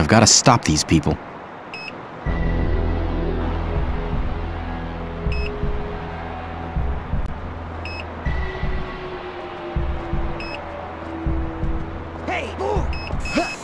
I've got to stop these people. Hey, move!